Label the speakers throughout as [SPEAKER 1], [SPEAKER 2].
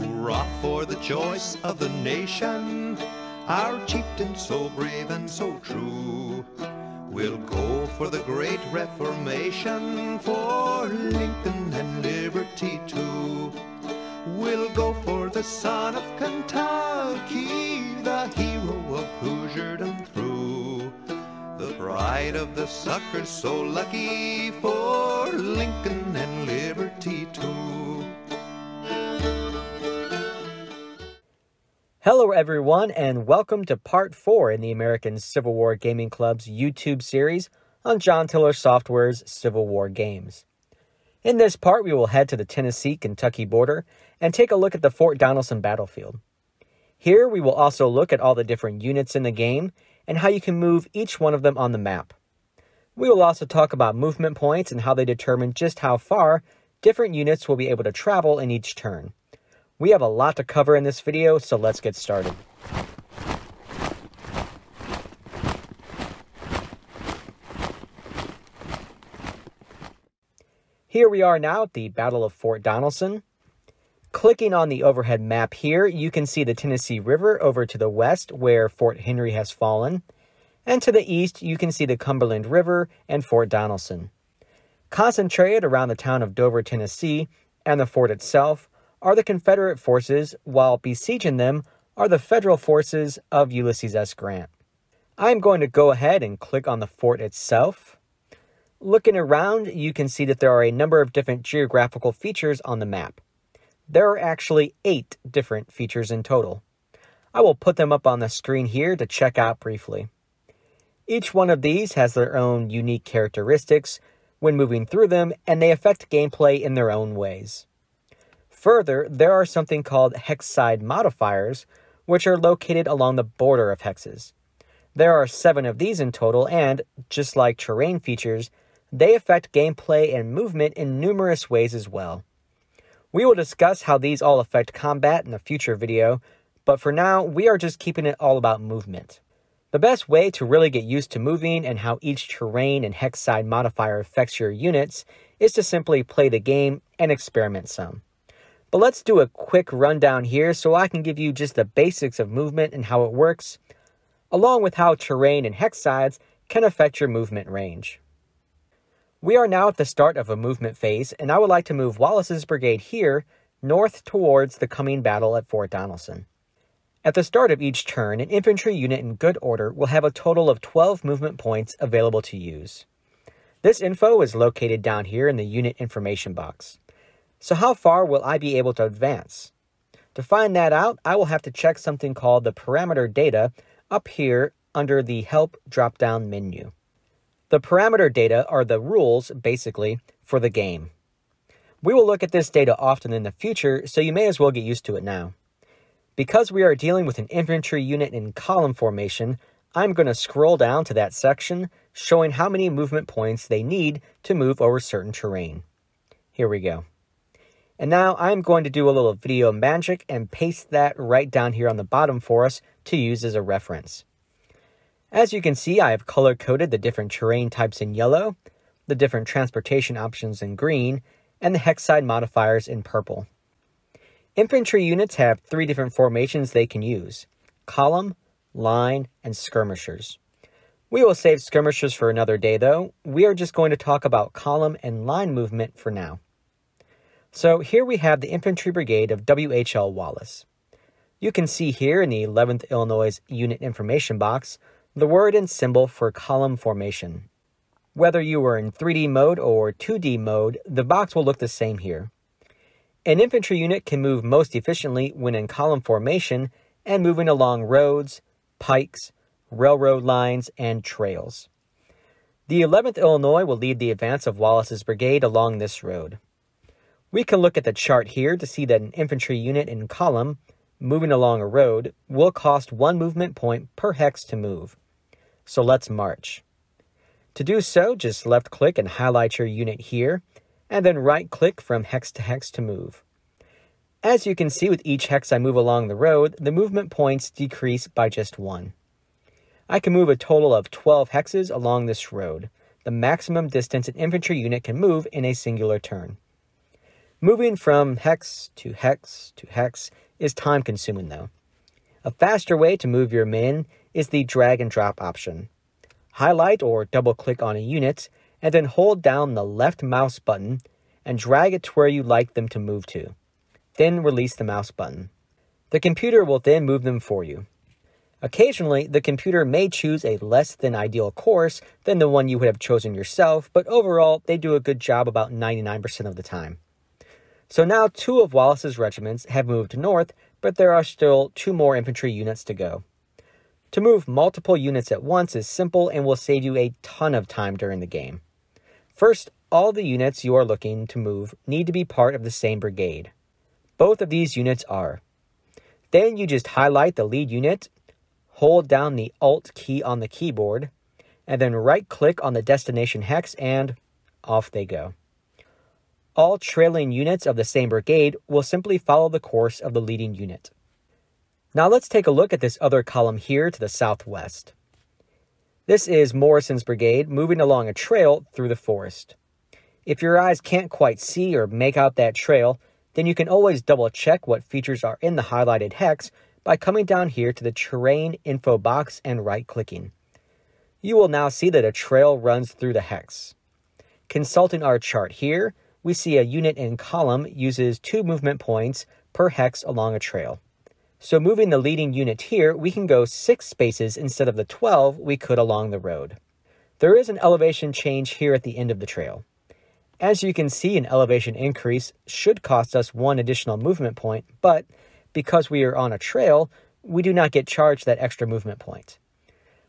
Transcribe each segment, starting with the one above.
[SPEAKER 1] Hurrah for the choice of the nation, our chieftain so brave and so true. We'll go for the great Reformation, for Lincoln and liberty too. We'll go for the son of Kentucky, the hero of Hoosierdom through. The pride of the suckers so lucky for
[SPEAKER 2] Hello, everyone, and welcome to part four in the American Civil War Gaming Club's YouTube series on John Tiller Software's Civil War games. In this part, we will head to the Tennessee Kentucky border and take a look at the Fort Donelson battlefield. Here, we will also look at all the different units in the game and how you can move each one of them on the map. We will also talk about movement points and how they determine just how far different units will be able to travel in each turn. We have a lot to cover in this video, so let's get started. Here we are now at the Battle of Fort Donelson. Clicking on the overhead map here, you can see the Tennessee River over to the west where Fort Henry has fallen. And to the east, you can see the Cumberland River and Fort Donelson. Concentrated around the town of Dover, Tennessee, and the fort itself are the Confederate forces, while besieging them are the Federal forces of Ulysses S. Grant. I'm going to go ahead and click on the fort itself. Looking around, you can see that there are a number of different geographical features on the map. There are actually eight different features in total. I will put them up on the screen here to check out briefly. Each one of these has their own unique characteristics when moving through them, and they affect gameplay in their own ways. Further, there are something called hex side modifiers, which are located along the border of hexes. There are seven of these in total, and, just like terrain features, they affect gameplay and movement in numerous ways as well. We will discuss how these all affect combat in a future video, but for now, we are just keeping it all about movement. The best way to really get used to moving and how each terrain and hex side modifier affects your units is to simply play the game and experiment some. But let's do a quick rundown here so I can give you just the basics of movement and how it works, along with how terrain and hex sides can affect your movement range. We are now at the start of a movement phase, and I would like to move Wallace's brigade here north towards the coming battle at Fort Donelson. At the start of each turn, an infantry unit in good order will have a total of 12 movement points available to use. This info is located down here in the unit information box. So how far will I be able to advance? To find that out, I will have to check something called the parameter data up here under the help drop-down menu. The parameter data are the rules, basically, for the game. We will look at this data often in the future, so you may as well get used to it now. Because we are dealing with an infantry unit in column formation, I'm going to scroll down to that section showing how many movement points they need to move over certain terrain. Here we go. And now I'm going to do a little video magic and paste that right down here on the bottom for us to use as a reference. As you can see, I have color coded the different terrain types in yellow, the different transportation options in green, and the hex side modifiers in purple. Infantry units have three different formations they can use, column, line, and skirmishers. We will save skirmishers for another day though. We are just going to talk about column and line movement for now. So here we have the Infantry Brigade of W.H.L. Wallace. You can see here in the 11th Illinois Unit Information box the word and symbol for column formation. Whether you are in 3D mode or 2D mode, the box will look the same here. An infantry unit can move most efficiently when in column formation and moving along roads, pikes, railroad lines, and trails. The 11th Illinois will lead the advance of Wallace's brigade along this road. We can look at the chart here to see that an infantry unit in column, moving along a road, will cost one movement point per hex to move. So let's march. To do so, just left click and highlight your unit here, and then right click from hex to hex to move. As you can see with each hex I move along the road, the movement points decrease by just one. I can move a total of 12 hexes along this road, the maximum distance an infantry unit can move in a singular turn. Moving from hex to hex to hex is time consuming though. A faster way to move your men is the drag and drop option. Highlight or double click on a unit and then hold down the left mouse button and drag it to where you like them to move to. Then release the mouse button. The computer will then move them for you. Occasionally, the computer may choose a less than ideal course than the one you would have chosen yourself, but overall, they do a good job about 99% of the time. So now two of Wallace's regiments have moved north, but there are still two more infantry units to go. To move multiple units at once is simple and will save you a ton of time during the game. First, all the units you are looking to move need to be part of the same brigade. Both of these units are. Then you just highlight the lead unit, hold down the Alt key on the keyboard, and then right click on the destination hex and off they go. All trailing units of the same brigade will simply follow the course of the leading unit. Now let's take a look at this other column here to the southwest. This is Morrison's brigade moving along a trail through the forest. If your eyes can't quite see or make out that trail, then you can always double check what features are in the highlighted hex by coming down here to the terrain info box and right clicking. You will now see that a trail runs through the hex. Consulting our chart here, we see a unit in column uses two movement points per hex along a trail. So moving the leading unit here, we can go six spaces instead of the 12 we could along the road. There is an elevation change here at the end of the trail. As you can see, an elevation increase should cost us one additional movement point, but because we are on a trail, we do not get charged that extra movement point.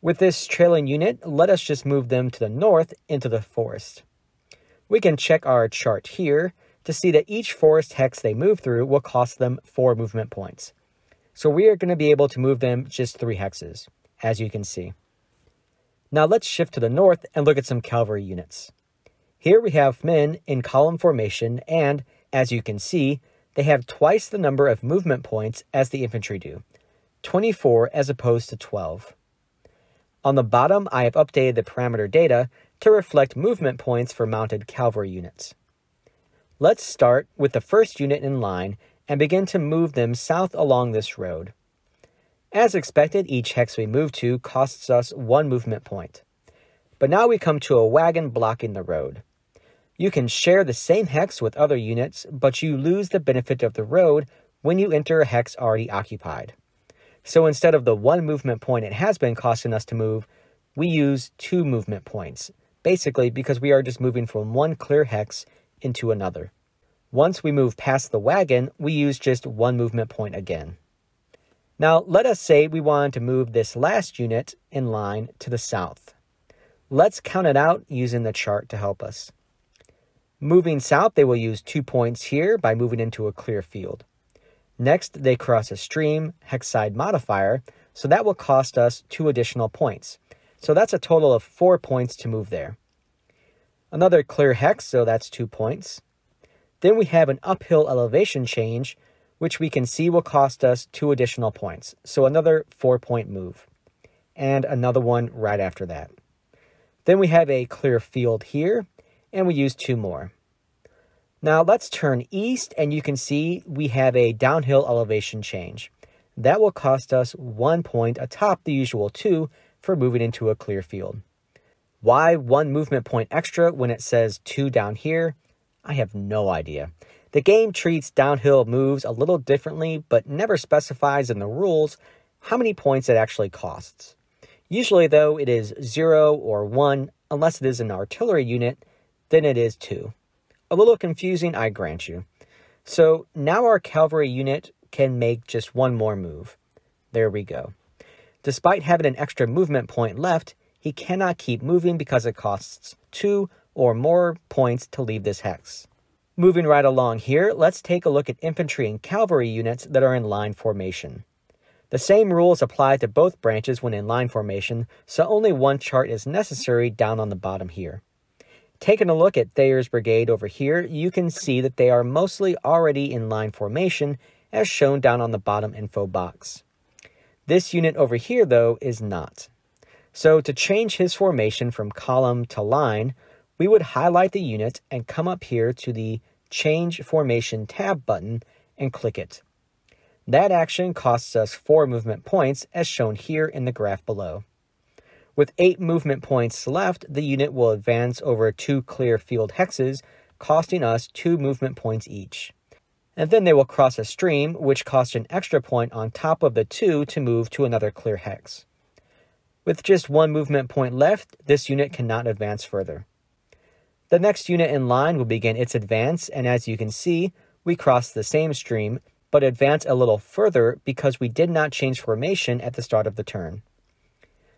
[SPEAKER 2] With this trailing unit, let us just move them to the north into the forest. We can check our chart here to see that each forest hex they move through will cost them 4 movement points. So we are going to be able to move them just three hexes, as you can see. Now let's shift to the north and look at some cavalry units. Here we have men in column formation and, as you can see, they have twice the number of movement points as the infantry do, 24 as opposed to 12. On the bottom, I have updated the parameter data to reflect movement points for mounted cavalry units. Let's start with the first unit in line and begin to move them south along this road. As expected, each hex we move to costs us one movement point. But now we come to a wagon blocking the road. You can share the same hex with other units, but you lose the benefit of the road when you enter a hex already occupied. So instead of the one movement point it has been costing us to move, we use two movement points, basically because we are just moving from one clear hex into another. Once we move past the wagon, we use just one movement point again. Now, let us say we wanted to move this last unit in line to the south. Let's count it out using the chart to help us. Moving south, they will use two points here by moving into a clear field. Next, they cross a stream, hexside modifier, so that will cost us two additional points. So that's a total of four points to move there. Another clear hex, so that's two points. Then we have an uphill elevation change, which we can see will cost us two additional points. So another four point move. And another one right after that. Then we have a clear field here, and we use two more. Now let's turn east, and you can see we have a downhill elevation change. That will cost us one point atop the usual two for moving into a clear field. Why one movement point extra when it says two down here? I have no idea. The game treats downhill moves a little differently, but never specifies in the rules how many points it actually costs. Usually, though, it is 0 or 1, unless it is an artillery unit, then it is 2. A little confusing, I grant you. So now our cavalry unit can make just one more move. There we go. Despite having an extra movement point left, he cannot keep moving because it costs 2 or more points to leave this hex. Moving right along here, let's take a look at infantry and cavalry units that are in line formation. The same rules apply to both branches when in line formation, so only one chart is necessary down on the bottom here. Taking a look at Thayer's brigade over here, you can see that they are mostly already in line formation, as shown down on the bottom info box. This unit over here, though, is not. So to change his formation from column to line, we would highlight the unit and come up here to the Change Formation tab button and click it. That action costs us 4 movement points as shown here in the graph below. With 8 movement points left, the unit will advance over 2 clear field hexes, costing us 2 movement points each. And then they will cross a stream, which costs an extra point on top of the 2 to move to another clear hex. With just one movement point left, this unit cannot advance further. The next unit in line will begin its advance, and as you can see, we cross the same stream, but advance a little further because we did not change formation at the start of the turn.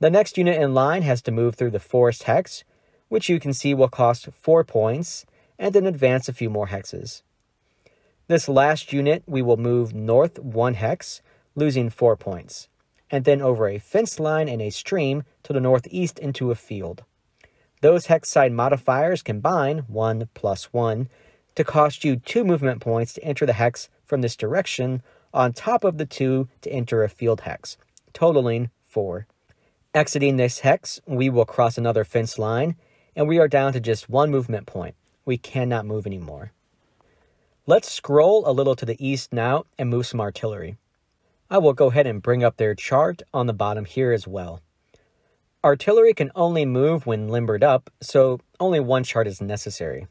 [SPEAKER 2] The next unit in line has to move through the forest hex, which you can see will cost 4 points, and then advance a few more hexes. This last unit, we will move north 1 hex, losing 4 points, and then over a fence line and a stream to the northeast into a field. Those hex side modifiers combine, 1 plus 1, to cost you 2 movement points to enter the hex from this direction, on top of the 2 to enter a field hex, totaling 4. Exiting this hex, we will cross another fence line, and we are down to just one movement point. We cannot move anymore. Let's scroll a little to the east now and move some artillery. I will go ahead and bring up their chart on the bottom here as well. Artillery can only move when limbered up, so only one chart is necessary.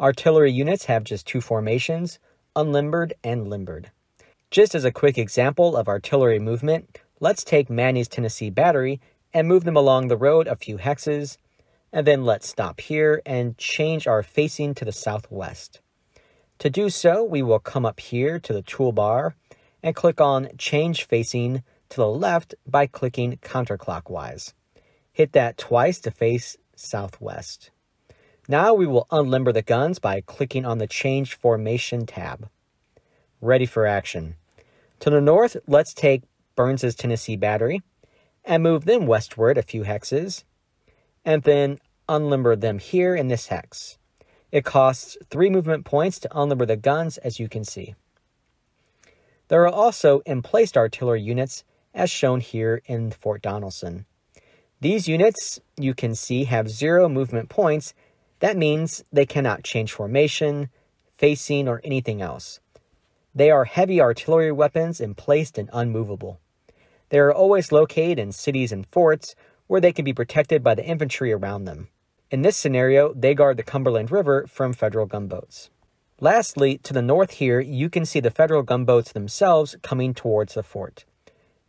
[SPEAKER 2] Artillery units have just two formations, unlimbered and limbered. Just as a quick example of artillery movement, let's take Maney's Tennessee Battery and move them along the road a few hexes, and then let's stop here and change our facing to the southwest. To do so, we will come up here to the toolbar and click on Change Facing to the left by clicking counterclockwise. Hit that twice to face southwest. Now we will unlimber the guns by clicking on the Change Formation tab. Ready for action. To the north, let's take Burns's Tennessee Battery and move them westward a few hexes, and then unlimber them here in this hex. It costs 3 movement points to unlimber the guns, as you can see. There are also emplaced artillery units, as shown here in Fort Donelson. These units, you can see, have 0 movement points. That means they cannot change formation, facing, or anything else. They are heavy artillery weapons emplaced and unmovable. They are always located in cities and forts where they can be protected by the infantry around them. In this scenario, they guard the Cumberland River from federal gunboats. Lastly, to the north here, you can see the federal gunboats themselves coming towards the fort.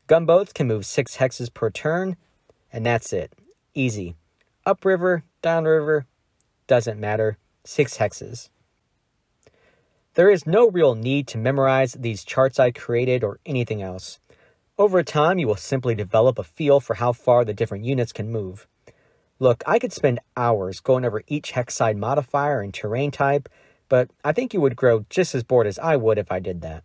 [SPEAKER 2] Gunboats can move six hexes per turn, and that's it. Easy. Upriver, downriver, doesn't matter. Six hexes. There is no real need to memorize these charts I created or anything else. Over time, you will simply develop a feel for how far the different units can move. Look, I could spend hours going over each hex side modifier and terrain type, but I think you would grow just as bored as I would if I did that.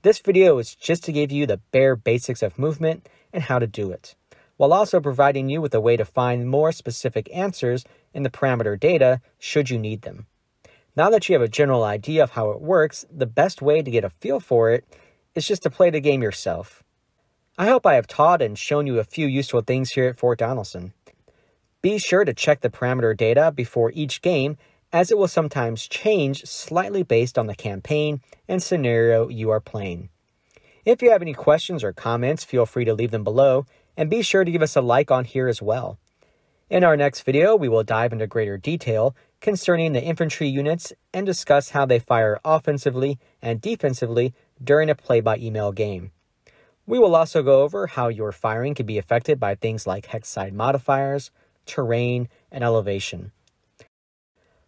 [SPEAKER 2] This video is just to give you the bare basics of movement and how to do it, while also providing you with a way to find more specific answers in the parameter data should you need them. Now that you have a general idea of how it works, the best way to get a feel for it is just to play the game yourself. I hope I have taught and shown you a few useful things here at Fort Donelson. Be sure to check the parameter data before each game as it will sometimes change slightly based on the campaign and scenario you are playing. If you have any questions or comments, feel free to leave them below and be sure to give us a like on here as well. In our next video, we will dive into greater detail concerning the infantry units and discuss how they fire offensively and defensively during a play by email game. We will also go over how your firing can be affected by things like hex side modifiers, terrain, and elevation.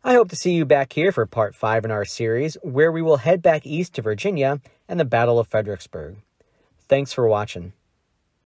[SPEAKER 2] I hope to see you back here for part 5 in our series, where we will head back east to Virginia and the Battle of Fredericksburg. Thanks for watching.